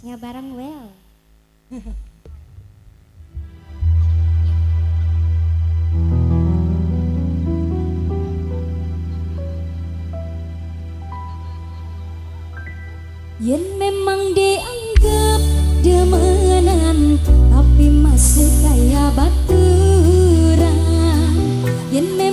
Nya bareng well. Yen memang dianggap demenan Tapi masih kayak baturan Yen memang